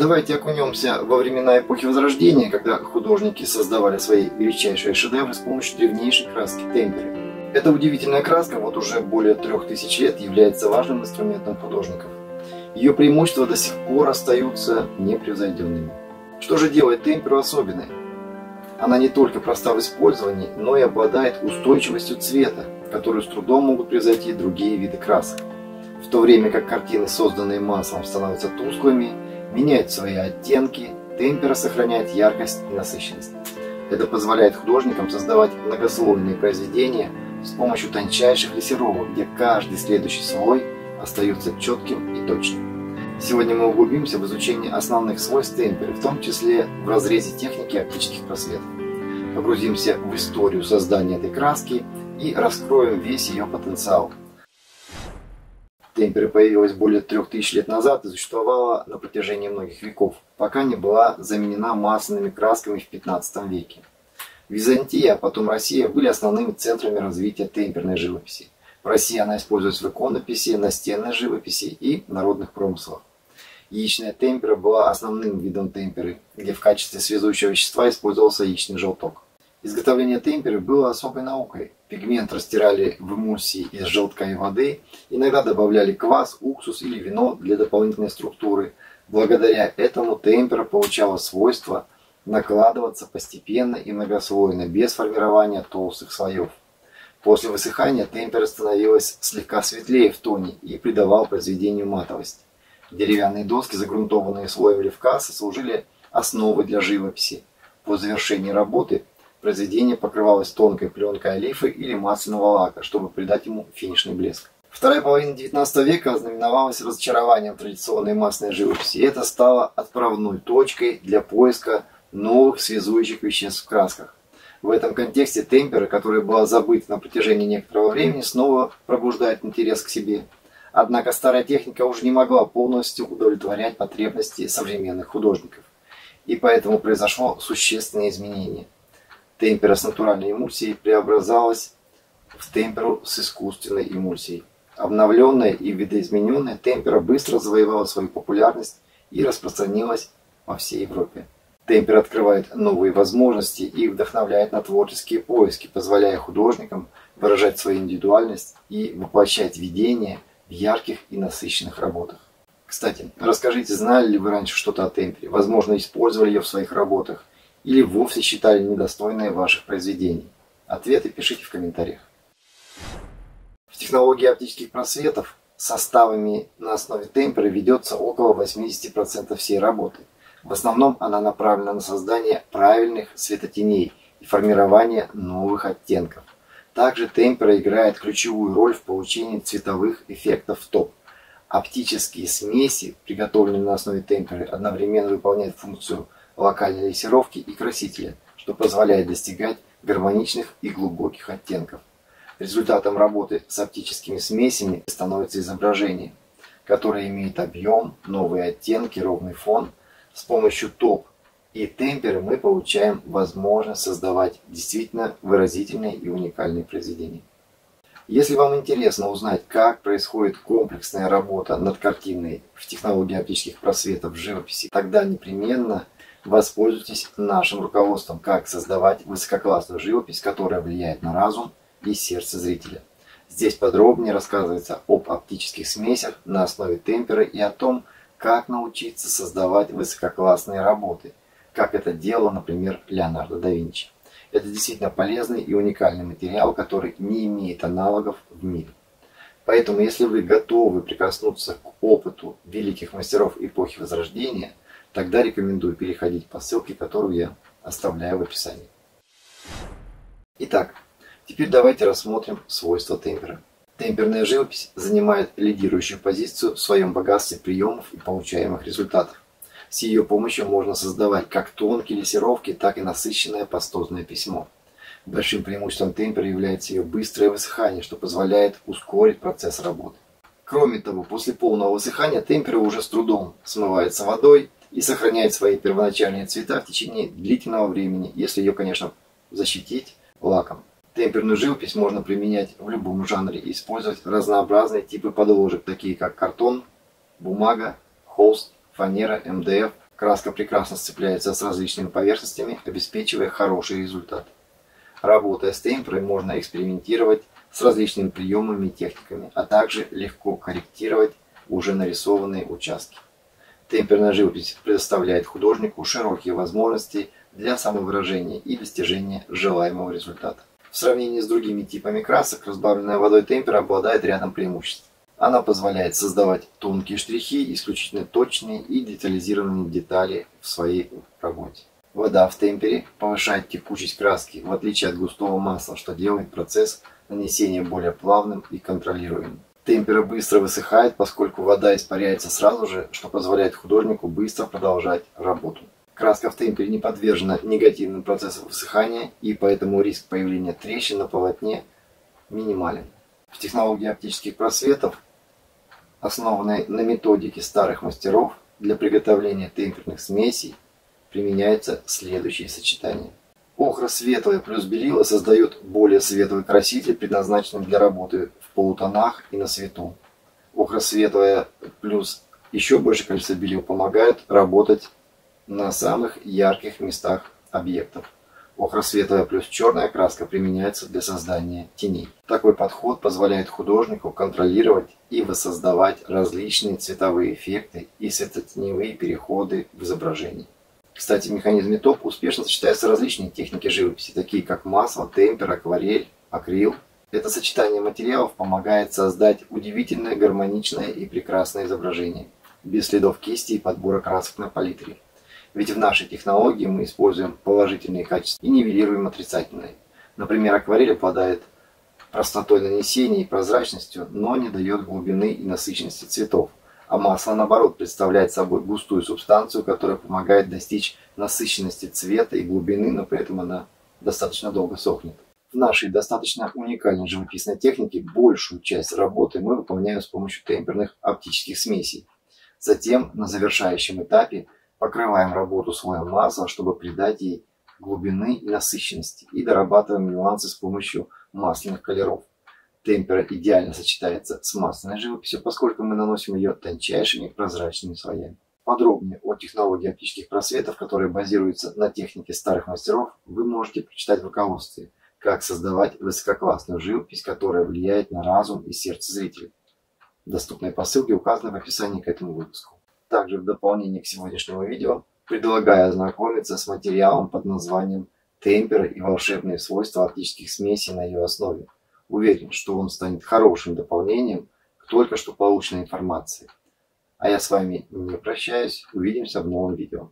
Давайте окунемся во времена эпохи Возрождения, когда художники создавали свои величайшие шедевры с помощью древнейшей краски темперы. Эта удивительная краска вот уже более трех тысяч лет является важным инструментом художников. Ее преимущества до сих пор остаются непревзойденными. Что же делает темперу особенной? Она не только проста в использовании, но и обладает устойчивостью цвета, которую с трудом могут превзойти другие виды красок. В то время как картины, созданные маслом, становятся тусклыми, меняет свои оттенки, темпера сохраняет яркость и насыщенность. Это позволяет художникам создавать многослойные произведения с помощью тончайших лессировок, где каждый следующий слой остается четким и точным. Сегодня мы углубимся в изучение основных свойств темпера, в том числе в разрезе техники оптических просветов. Погрузимся в историю создания этой краски и раскроем весь ее потенциал, Темпера появилась более трех тысяч лет назад и существовала на протяжении многих веков, пока не была заменена масляными красками в 15 веке. Византия, а потом Россия были основными центрами развития темперной живописи. В России она используется в иконописи, настенной живописи и народных промыслах. Яичная темпера была основным видом темперы, где в качестве связующего вещества использовался яичный желток. Изготовление темперы было особой наукой. Пигмент растирали в эмульсии из желтка и воды, иногда добавляли квас, уксус или вино для дополнительной структуры. Благодаря этому темпера получала свойство накладываться постепенно и многослойно, без формирования толстых слоев. После высыхания темпера становилась слегка светлее в тоне и придавал произведению матовость. Деревянные доски, загрунтованные слоем левкаса, служили основой для живописи. По завершении работы произведение покрывалось тонкой пленкой олифы или масляного лака, чтобы придать ему финишный блеск. Вторая половина XIX века ознаменовалась разочарованием традиционной масляной живописи, и это стало отправной точкой для поиска новых связующих веществ в красках. В этом контексте темпера, которая была забыта на протяжении некоторого времени, снова пробуждает интерес к себе. Однако старая техника уже не могла полностью удовлетворять потребности современных художников. И поэтому произошло существенное изменение – темпера с натуральной эмульсией преобразовалась в темперу с искусственной эмульсией. Обновленная и видоизмененная темпера быстро завоевала свою популярность и распространилась во всей Европе. Темпер открывает новые возможности и вдохновляет на творческие поиски, позволяя художникам выражать свою индивидуальность и воплощать видение в ярких и насыщенных работах. Кстати, расскажите, знали ли вы раньше что-то о темпере? Возможно, использовали ее в своих работах? Или вовсе считали недостойные ваших произведений? Ответы пишите в комментариях. В технологии оптических просветов составами на основе темпера ведется около 80% всей работы. В основном она направлена на создание правильных светотеней и формирование новых оттенков. Также темпера играет ключевую роль в получении цветовых эффектов топ. Оптические смеси, приготовленные на основе темперы, одновременно выполняют функцию – локальной лессировки и красителя, что позволяет достигать гармоничных и глубоких оттенков. Результатом работы с оптическими смесями становится изображение, которое имеет объем, новые оттенки, ровный фон. С помощью топ и темперы мы получаем возможность создавать действительно выразительные и уникальные произведения. Если вам интересно узнать, как происходит комплексная работа над картиной в технологии оптических просветов в живописи, тогда непременно – Воспользуйтесь нашим руководством, как создавать высококлассную живопись, которая влияет на разум и сердце зрителя. Здесь подробнее рассказывается об оптических смесях на основе темпера и о том, как научиться создавать высококлассные работы, как это делал, например, Леонардо да Винчи. Это действительно полезный и уникальный материал, который не имеет аналогов в мире. Поэтому, если вы готовы прикоснуться к опыту великих мастеров эпохи Возрождения – тогда рекомендую переходить по ссылке, которую я оставляю в описании. Итак, теперь давайте рассмотрим свойства темпера. Темперная живопись занимает лидирующую позицию в своем богатстве приемов и получаемых результатов. С ее помощью можно создавать как тонкие лессировки, так и насыщенное пастозное письмо. Большим преимуществом темпера является ее быстрое высыхание, что позволяет ускорить процесс работы. Кроме того, после полного высыхания темпера уже с трудом смывается водой и сохраняет свои первоначальные цвета в течение длительного времени, если ее, конечно, защитить лаком. Темперную живопись можно применять в любом жанре и использовать разнообразные типы подложек, такие как картон, бумага, холст, фанера, МДФ, Краска прекрасно сцепляется с различными поверхностями, обеспечивая хороший результат. Работая с темперой, можно экспериментировать с различными приемами и техниками, а также легко корректировать уже нарисованные участки. Темперная живопись предоставляет художнику широкие возможности для самовыражения и достижения желаемого результата. В сравнении с другими типами красок, разбавленная водой темпера обладает рядом преимуществ. Она позволяет создавать тонкие штрихи, исключительно точные и детализированные детали в своей работе. Вода в темпере повышает текучесть краски, в отличие от густого масла, что делает процесс нанесения более плавным и контролируемым. Темпера быстро высыхает, поскольку вода испаряется сразу же, что позволяет художнику быстро продолжать работу. Краска в темпере не подвержена негативным процессам высыхания, и поэтому риск появления трещин на полотне минимален. В технологии оптических просветов, основанной на методике старых мастеров для приготовления темперных смесей, применяются следующие сочетания. Охра светлая плюс белила создает более светлый краситель, предназначенный для работы в полутонах и на свету. Охра светлая плюс еще больше количество белил помогают работать на самых ярких местах объектов. Охросветовая плюс черная краска применяется для создания теней. Такой подход позволяет художнику контролировать и воссоздавать различные цветовые эффекты и светотеневые переходы в изображении. Кстати, в механизме ТОП успешно сочетаются различные техники живописи, такие как масло, темпер, акварель, акрил. Это сочетание материалов помогает создать удивительное, гармоничное и прекрасное изображение, без следов кисти и подбора красок на палитре. Ведь в нашей технологии мы используем положительные качества и нивелируем отрицательные. Например, акварель обладает простотой нанесения и прозрачностью, но не дает глубины и насыщенности цветов. А масло, наоборот, представляет собой густую субстанцию, которая помогает достичь насыщенности цвета и глубины, но при этом она достаточно долго сохнет. В нашей достаточно уникальной живописной технике большую часть работы мы выполняем с помощью темперных оптических смесей. Затем на завершающем этапе Покрываем работу слоем масла, чтобы придать ей глубины и насыщенности. И дорабатываем нюансы с помощью масляных колеров. Темпера идеально сочетается с масляной живописью, поскольку мы наносим ее тончайшими прозрачными слоями. Подробнее о технологии оптических просветов, которые базируются на технике старых мастеров, вы можете прочитать в руководстве «Как создавать высококлассную живопись, которая влияет на разум и сердце зрителя». Доступные по ссылке указаны в описании к этому выпуску. Также в дополнение к сегодняшнему видео предлагаю ознакомиться с материалом под названием «Темперы и волшебные свойства оптических смесей на ее основе». Уверен, что он станет хорошим дополнением к только что полученной информации. А я с вами не прощаюсь. Увидимся в новом видео.